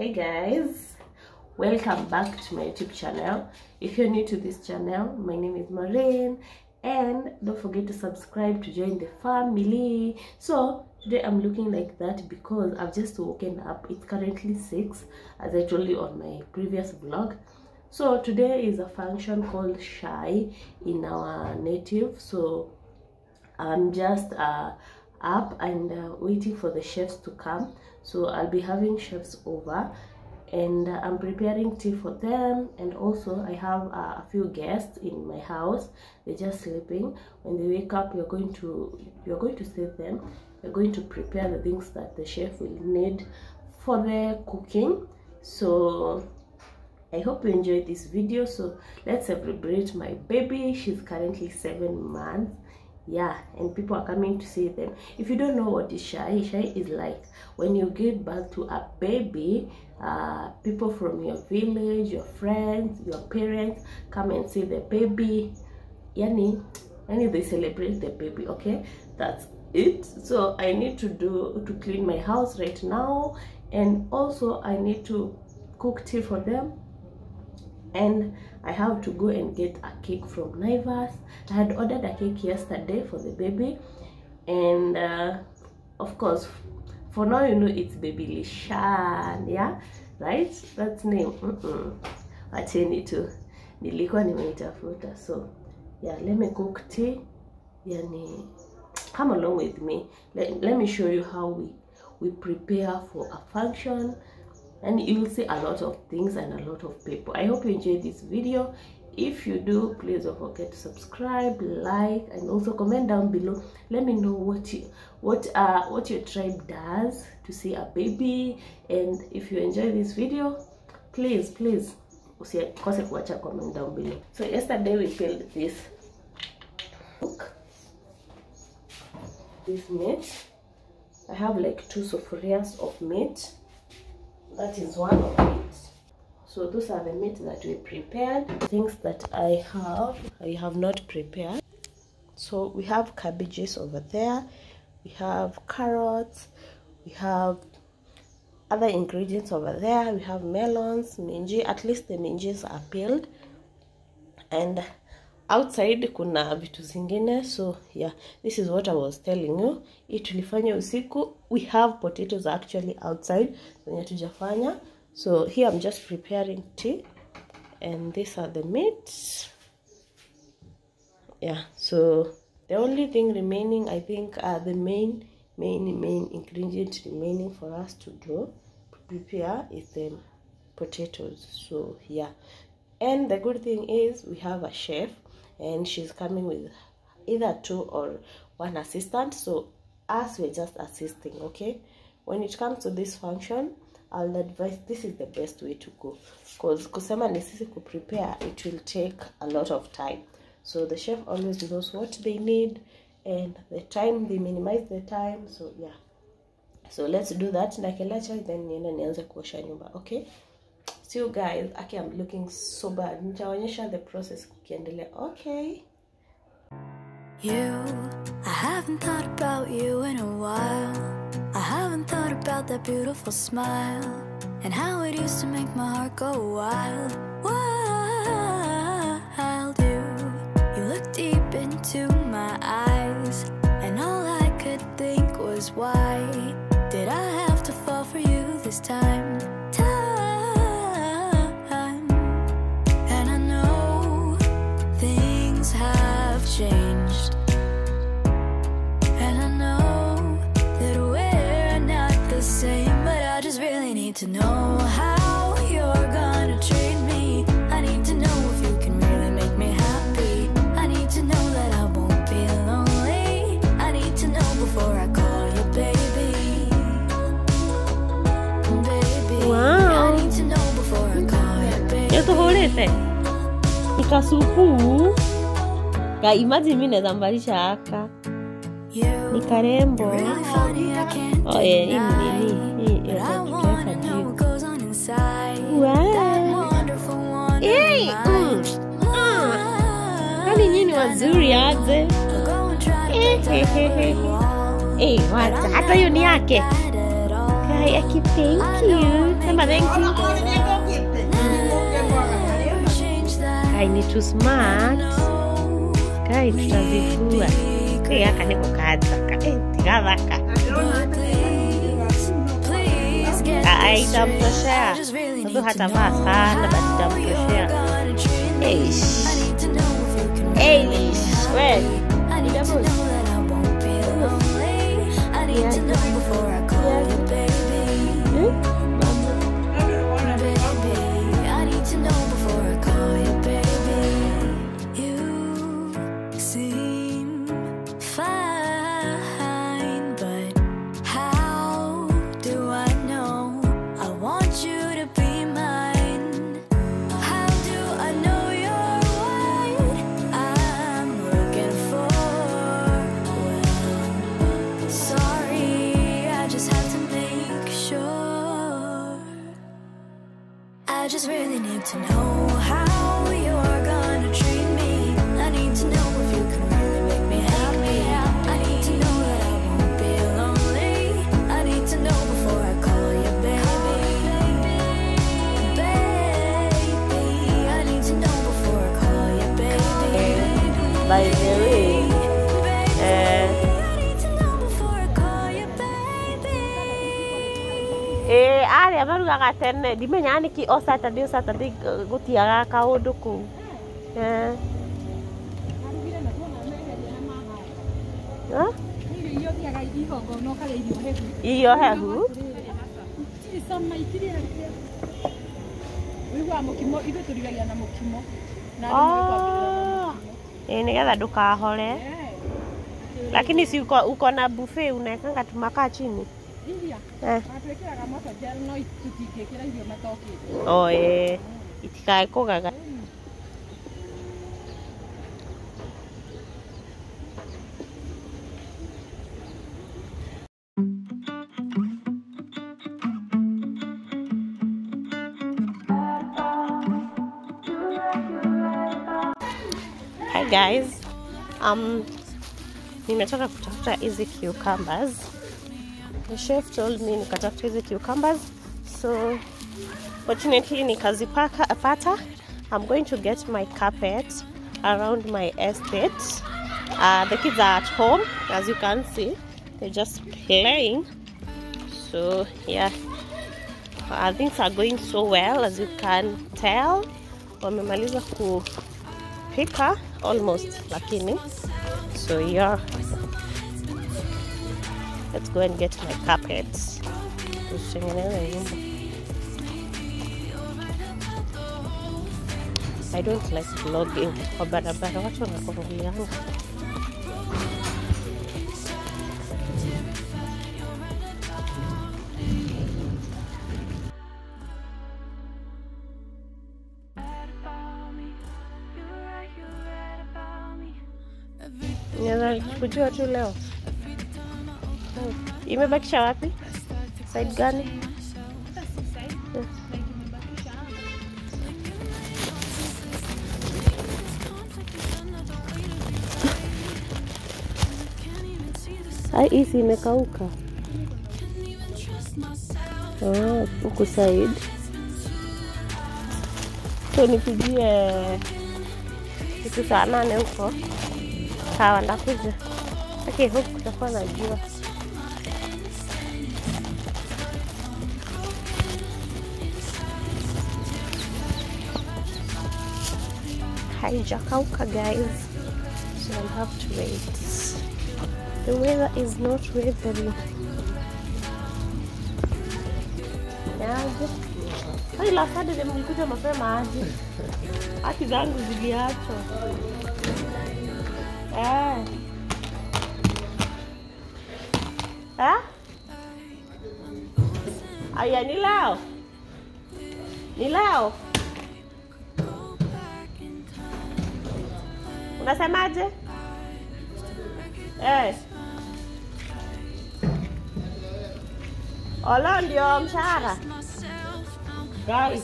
hey guys welcome back to my youtube channel. If you're new to this channel my name is Maureen and don't forget to subscribe to join the family. So today i'm looking like that because i've just woken up. It's currently six as i told you on my previous vlog. So today is a function called shaii in our native. So i'm just uh, up and uh, waiting for the chefs to come. So i'll be having chefs over and uh, i'm preparing tea for them. And also i have uh, a few guests in my house. They're just sleeping. When they wake up you're going to you're going to save them. You're going to prepare the things that the chef will need for the cooking. So i hope you enjoyed this video. So let's celebrate my baby. She's currently seven months yeah and people are coming to see them. If you don't know what is shaii shaii is like when you give birth to a baby uh, people from your village your friends your parents come and see the baby. Yani yani they celebrate the baby okay? That's it. So i need to do to clean my house right now. And also i need to cook tea for them and I have to go and get a cake from Naivas. I had ordered a cake yesterday for the baby and uh, of course for now you know it's baby Lishan yeah right? That's name mm -mm. acheni tu. Nilikuwa nimeitafuta so yeah let me cook tea. Yani come along with me. Let, let me show you how we we prepare for a function and you'll see a lot of things and a lot of people. I hope you enjoyed this video. If you do please don't forget to subscribe like and also comment down below. Let me know what you what uh what your tribe does to see a baby. And if you enjoy this video please please usikose kuacha comment down below. So yesterday we filled this book this meat. I have like two sufurias of meat that is one of it. So those are the meat that we prepared. Things that i have i have not prepared. So we have cabbages over there. We have carrots. We have other ingredients over there. We have melons minji. At least the minjis are peeled. And outside kuna vitu zingine so yeah this is what i was telling you. Hii tulifanya usiku we have potatoes actually outside zenye tujafanya so here i'm just preparing tea and these are the meats. Yeah so the only thing remaining i think are the main main main ingredient remaining for us to do prepare is the potatoes. So yeah. And the good thing is we have a chef and she's coming with either two or one assistant. So us we're just assisting okay? When it comes to this function i'll advise this is the best way to go. Because kusema ni sisi prepare it will take a lot of time. So the chef always knows what they need and the time they minimize the time. So yeah. So let's do that. Nakelacha then niende nianze kuosha nyumba okay you guys okay i'm looking so bad nitaonyesha the process okay You, I haven't thought about you in a while. I haven't thought about that beautiful smile and how it used to make my heart go wild. Wild, you, you look deep into my eyes, and all I could think was, why did I have to fall for you this? Time, ulete nikasuku ka imaji mine zambalisha mbalisha haka oh, eh, ni karembo oye nini tukiweka eh, eh, mm, mm. nyini wazuri aje? Hata hiyo ni yake. Kaya ki sema thank Kai ni too smart. Kai aka niko. Eh, itamtoshea. Sababu hatavaa sana basi itamtoshea. Eish. Eish. We. Hmm? tene. Ndimenyaga nä kä o Saturday gå tiaga kaå ndå kå u irio hehu? Ah. Ä nä getha ndå kahore eh. lakini ciukona uko, uko na buffet unawekanga Eh. oä itikae kå guys. Um, nimetoka kutafuta hizi cucumbers. The chef told me nikatafuta hizi cucumbers. So fortunately nikazipaka pata. I'm going to get my carpet around my estate. Uh, the kids are at home, as you can see. They're just playing. So yeah, uh, things are going so well, as you can tell. Wamemaliza kupika almost, lakini. So yeah, let's go and get my carpets. I don't like vlogging kwa barabara, watu wanakuangaliana. Naweza kujua tu leo. Imebakisha wapi? Side gani? Ai, hizi imekauka. Oh, huku side. So nipigie kitu saa nane huko. Sawa, ndakuja. Okay, huku kutakuwa na jua. Haijakauka guys, so I'll have to wait. The weather is not weathering. Mapema aje? Haki zangu? Aya, ni leo? Ni leo? Unasemaje? Eh. Olo ndio mshahara. Guys,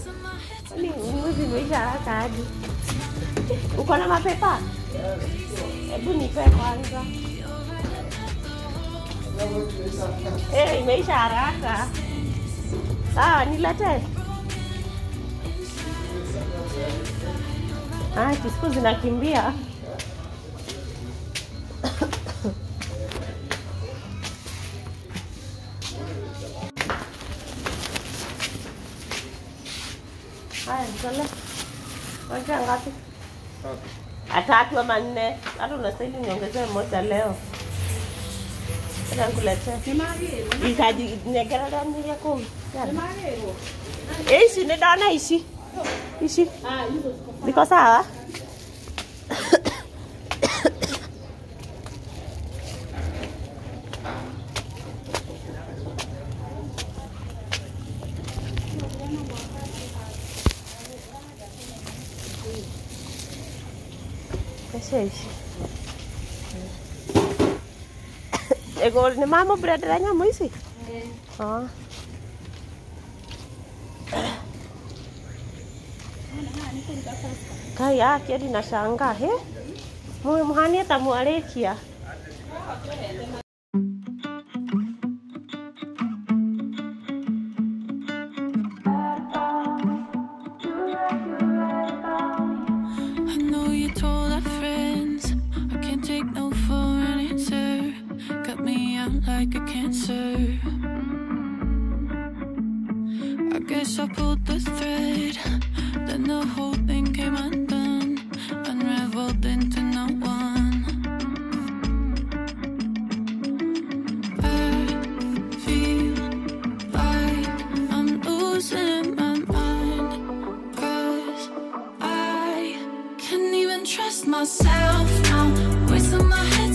ni mwezi umeisha haraka hadi. Uko na mapepa? Hebu nipe kwanza. Eh, imeisha haraka. Sawa, niletee. Ah, siku zinakimbia. Nisamehe. Unajua ngapi? Atatu ama nne. Hata unastahili niongezee moja leo. Hata nikuletee. Itajinegerera ni ya kumi. Ishi ndio na ishi. Ishi. Niko sawa? gold. Ni mama brothernya mo isi. Yeah. Oh. Kaya kia dinashangaa he. Muhani tamuarekia. Ya? Trust myself now. In my head's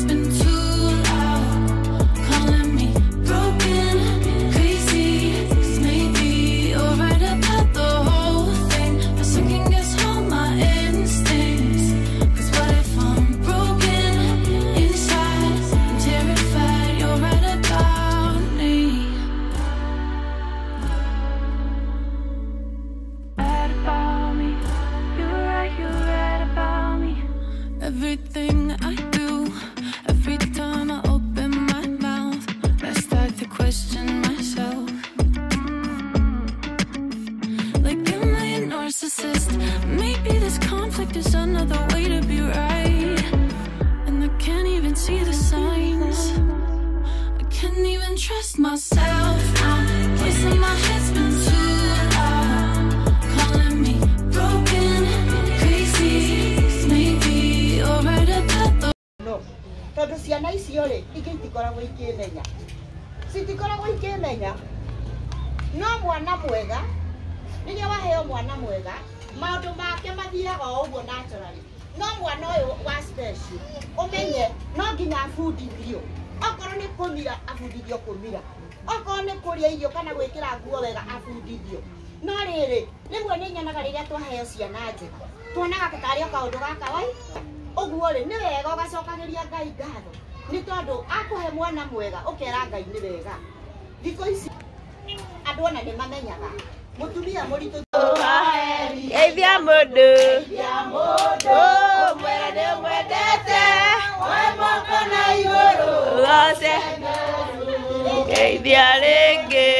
trust myself. Voice in my head's been too loud. Calling me broken, crazy. maybe you're right about the no tondå ciana icio rä ingä itikoragwo ikĩmenya citikoragwo ikĩmenya no mwana mwega rĩrĩa waheo mwana mwega maũndũ make mathiaga o ũguo naturally no mwana ũyũ wa special ũmenye no nginya abundithio okorwo nä kå mira abundithio kå mira okorwo nä kå rä a irio kana gwä kä ra nguo wega abundithio. No rä rä rä guo nä nyonaga rä rä a twaheo ciana njega tuonaga tarä o kaå ndå gaka wai å guo rä nä wega å gacokagä ria ngai ngatho nä tondå akå he mwana mwega å kera ngai nä wega. Thikå ici andå ona nä mamenyaga må tumia må ritå geithia må ndå Ũgoce. Geithia rĩngĩ.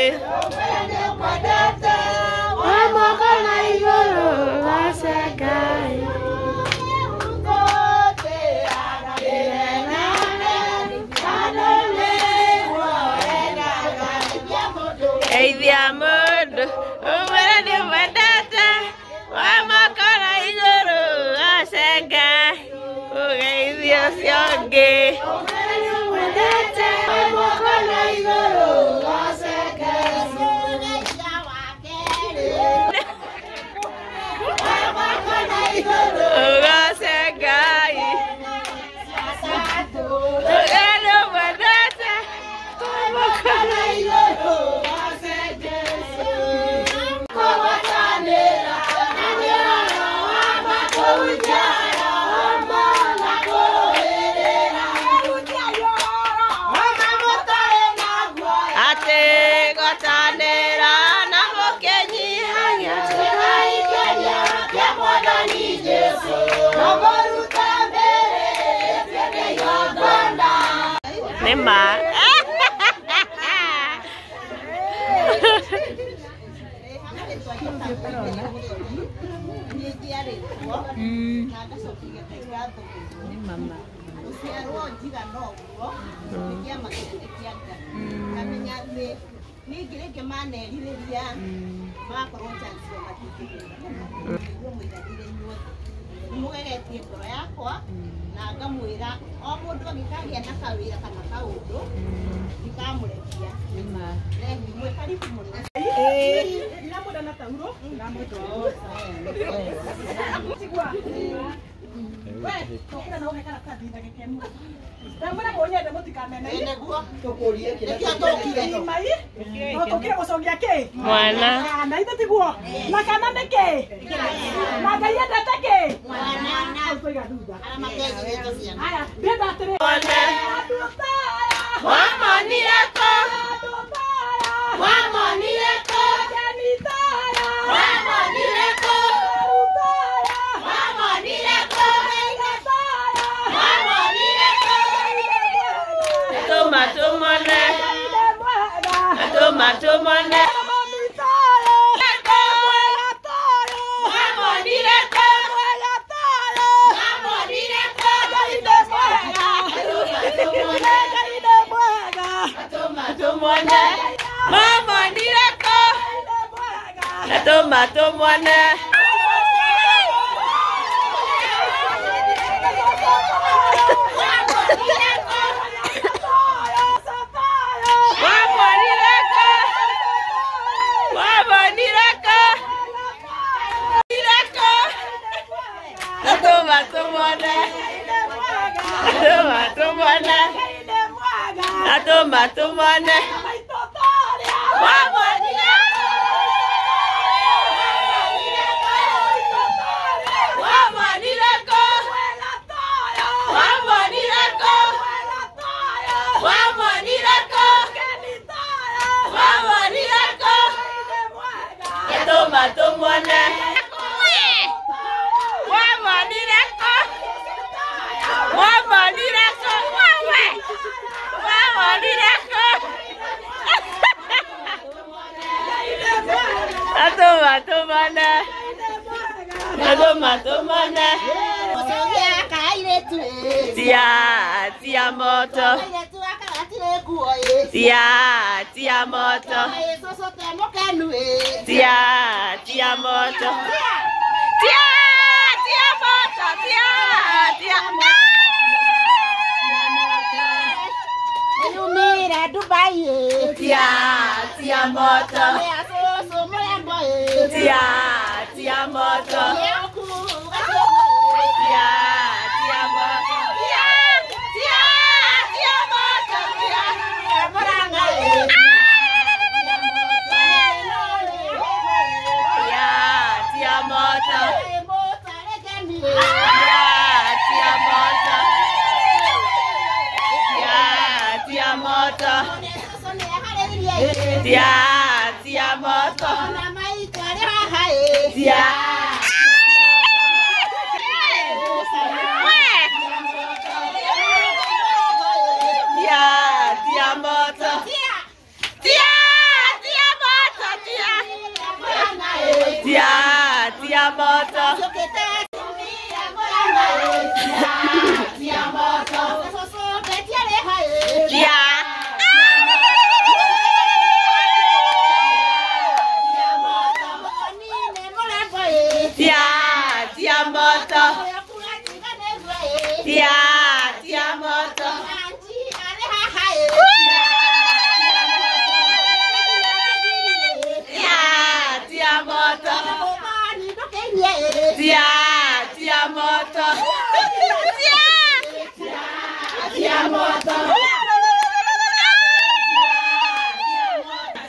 Wa moko na igũrũ, ũgoce Ngai. Geithia mũndũ. Mwera nĩ ngatho mũno gũciarwo njigana ũguo nĩ kĩama kĩnene kĩa ngai ngamenya atĩ ningĩ rĩngĩ manerirĩria magakorwo chancio matingĩgĩa nĩguo mũiganire inyuothe nĩmũgegetie ngoro yakwa na ngamwĩra o mũndũ angĩkagĩa na kawĩra kana kaũndũ ndikamũrekia Lengi, mwĩ karibu mũno tokire gucogia ki mwana na ithe tiguo na kana ni ki na ngai endete ki mwana ndenda mà tó mọ́ lẹ́. ọmọ mi tààrẹ. lẹ́kọ̀ọ́ ọmọ ẹ̀yà tààrẹ. mọ̀mọ́ ní lẹ́kọ̀ọ́. mone na tomato mone mama dia mama dia ko mama dia ko mama dia ko mama dia ko tomato mone mane. Nado mato mane. Tia, tia moto. Tia, tia moto. Tia, tia moto. Tia, tia moto. Tia, tia moto. Ilumira Dubai. Tia, tia moto. Tia, tia moto. Tia tia moto. Tia tia moto. Tia tia tia moto. Tia Mũranga ĩ. tia tia moto. Ĩ, mũtaregani ĩ. tia tia moto ĩ.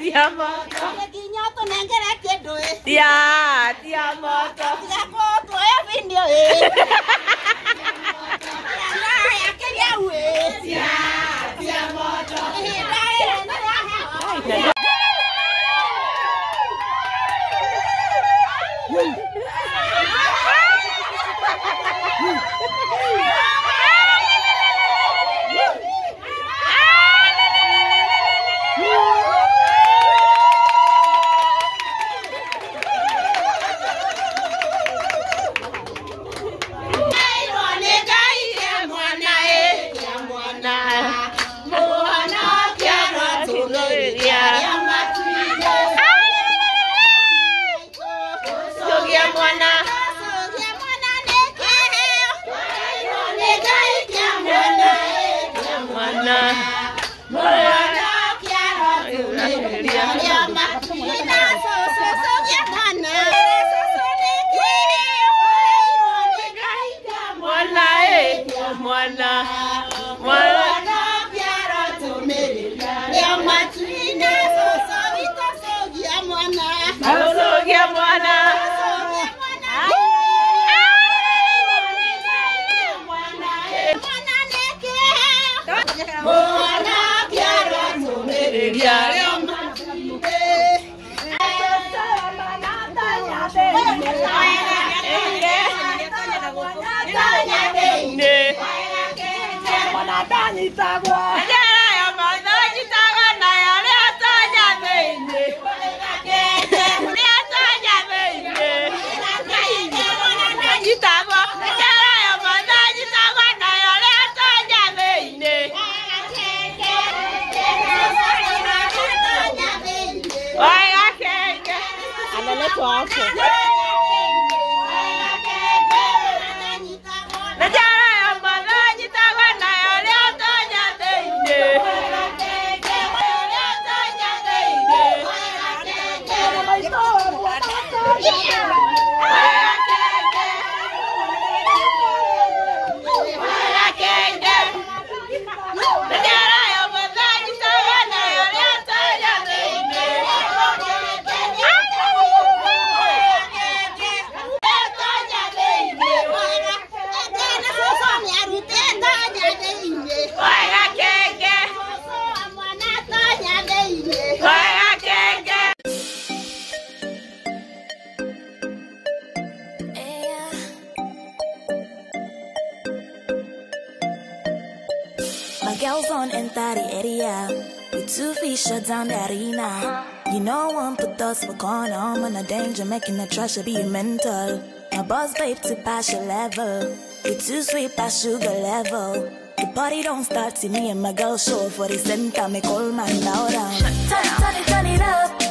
Tia moto. Leginya tuh nengker aja doe. Tia, Tia moto. Tia moto ya iya, video eh. Tia, ya, ya, akhirnya wes. Tia. Ya. 大你咋我。Shut down the arena. You know one put us for corner. I'm in a danger, making the trash be mental. My boss babe to pass your level. We too sweet past sugar level. The party don't start till me and my girl show for the center. Me call man down. Turn, turn it, turn it up.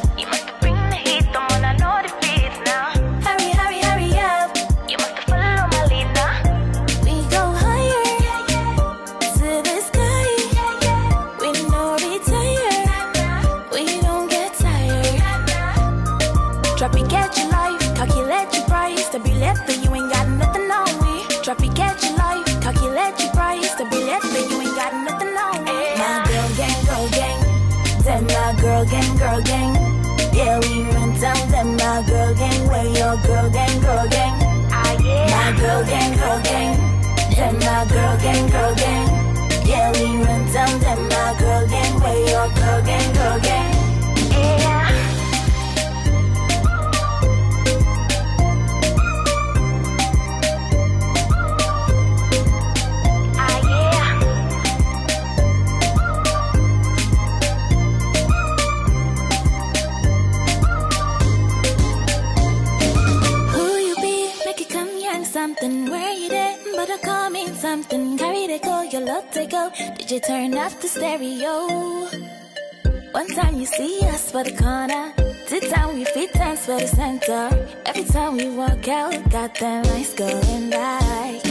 Something. Go, your love take go. Did you turn off the stereo? One time you see us for the corner. Two time we fit dance for the center. Every time we walk out, got that lights going right.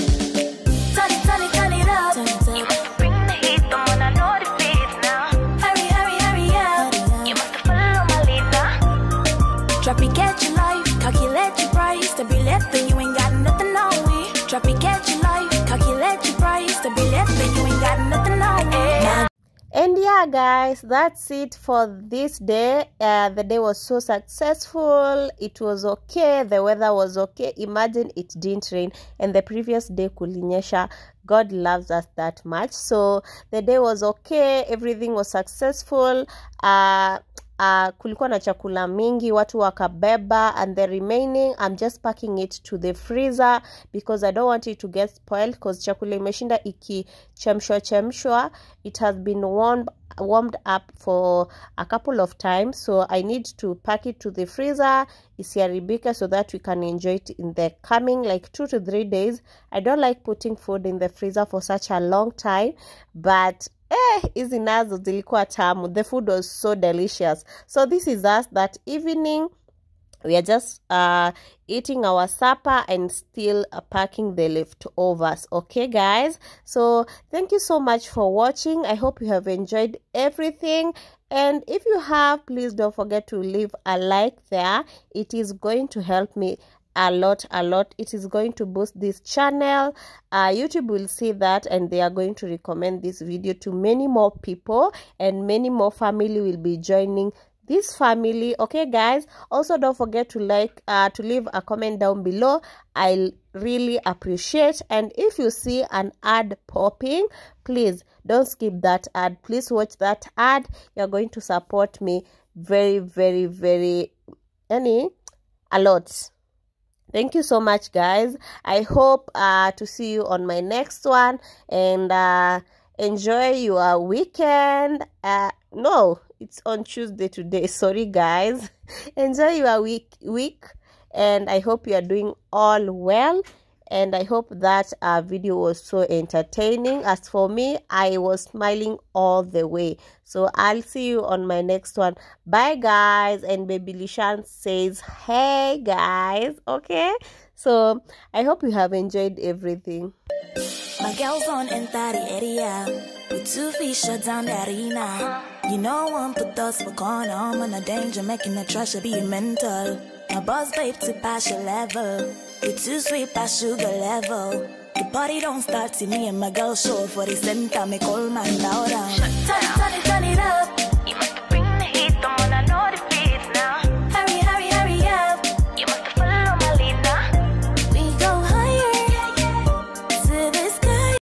And yeah, guys, that's it for this day. Uh, the day was so successful. It was okay. The weather was okay. Imagine it didn't rain, and the previous day kulinyesha. God loves us that much. So the day was okay. Everything was successful. Uh, uh, kulikuwa na chakula mingi watu wakabeba and the remaining i'm just packing it to the freezer because i don't want it to get spoiled because chakula imeshinda ikichemshwa chemshwa it has been warmed, warmed up for a couple of times so i need to pack it to the freezer isiharibike so that we can enjoy it in the coming like two to three days. I don't like putting food in the freezer for such a long time but eh hizi nazo zilikuwa tamu. The food was so delicious. So this is us that evening we are just uh eating our supper and still uh, packing the leftovers. Okay guys? So thank you so much for watching. I hope you have enjoyed everything. And if you have please don't forget to leave a like there. It is going to help me a lot a lot. It is going to boost this channel. Uh, youtube will see that and they are going to recommend this video to many more people and many more family will be joining this family. Okay guys? Also don't forget to like uh to leave a comment down below. I'll really appreciate. And if you see an ad popping please don't skip that ad. Please watch that ad. You're going to support me very very very any a lot thank you so much guys. I hope uh to see you on my next one and uh enjoy your weekend. Uh no it's on tuesday today. Sorry guys. Enjoy your week week and i hope you are doing all well and i hope that uh, video was so entertaining as for me i was smiling all the way so i'll see you on my next one bye guys and baby lishan says hey guys okay so i hope you have enjoyed everything My girls on enter the area. With two feet shut down the arena. You know one put us for corner. I'm on a danger, making the trash be mental. My boss babe to pass your level. We too sweet past sugar level. The party don't start till me and my girl show for the center. Me call man down. Tell, tell